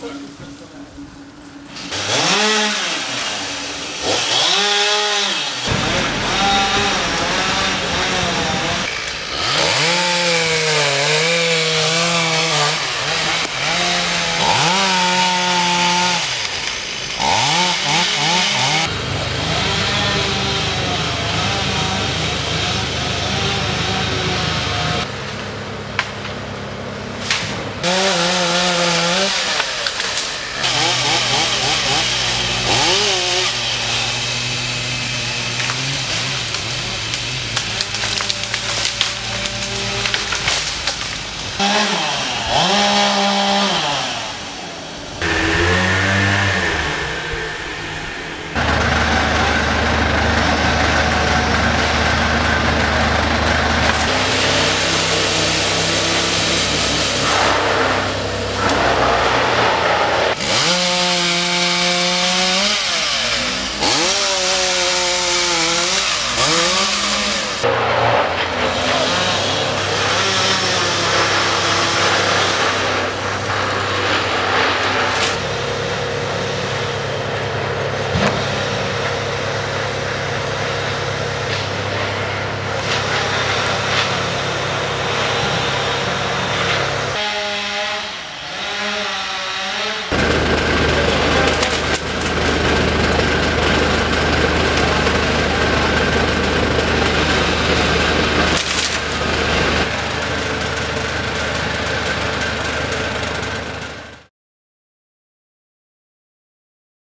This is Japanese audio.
ちょっと待って。